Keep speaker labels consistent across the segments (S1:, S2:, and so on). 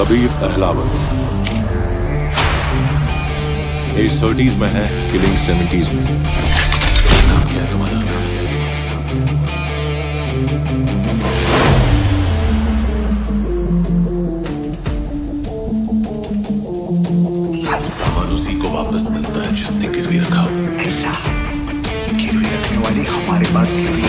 S1: Kabir Ahlawat. As thirties में है, killing seventies में।
S2: नाम क्या है तुम्हारा? सामान उसी को वापस मिलता है जिसने गिरवी रखा हो।
S3: ऐसा। गिरवी रखने वाली हमारे पास गिरवी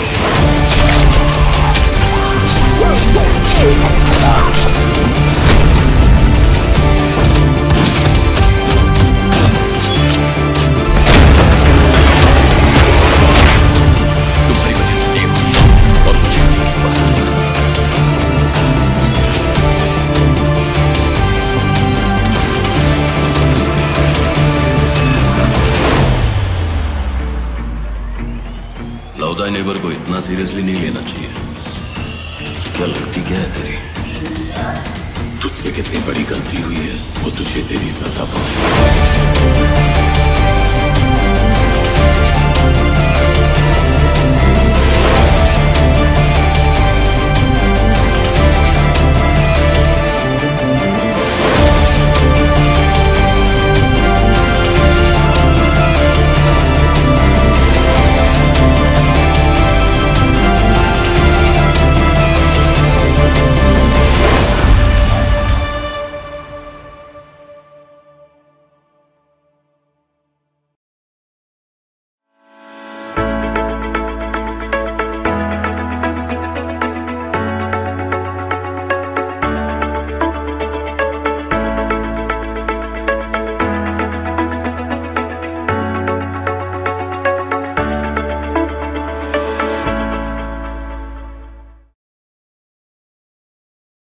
S2: लौदा नेबर को इतना सीरियसली नहीं लेना चाहिए। क्या लगती क्या है तेरी? तुझसे कितनी बड़ी गलती हुई है? वो तुझे तेरी सजा पाए।